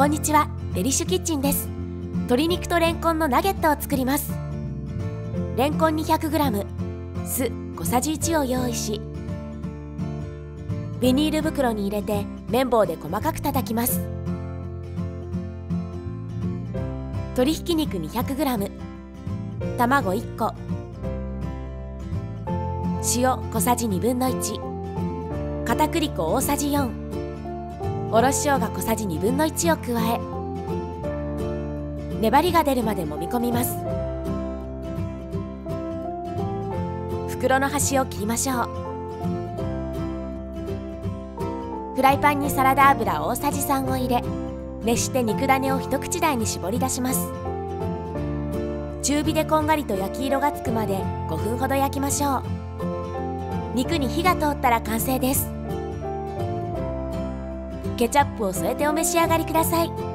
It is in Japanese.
こんにちは。デリッシュキッチンです。鶏肉とレンコンのナゲットを作ります。レンコン 200g 酢小さじ1を用意しビニール袋に入れて綿棒で細かく叩きます。鶏ひき肉 200g 卵1個。塩小さじ1分の1片栗粉大さじ4おろし生姜小さじ1分の1を加え粘りが出るまで揉み込みます。袋の端を切りましょう。フライパンにサラダ油大さじ3を入れ熱して肉種を一口大に絞り出します。中火でこんがりと焼き色がつくまで5分ほど焼きましょう。肉に火が通ったら完成です。ケチャップを添えてお召し上がりください。